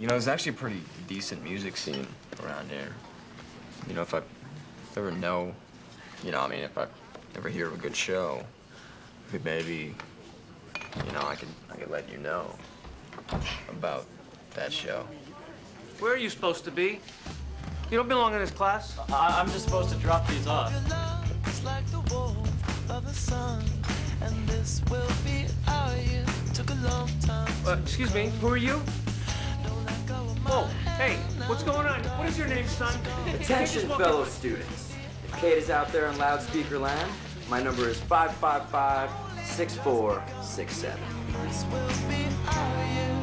You know, there's actually a pretty decent music scene around here. You know, if I ever know, you know, I mean, if I ever hear of a good show, maybe, you know, I could I could let you know about that show. Where are you supposed to be? You don't belong in this class. I- I'm just supposed to drop these off. Like the of the sun, and this will be our year. Took a long time. Uh, excuse me, who are you? Is your name, son? Attention, fellow up- students. If Kate is out there in loudspeaker land, my number is 555 6467.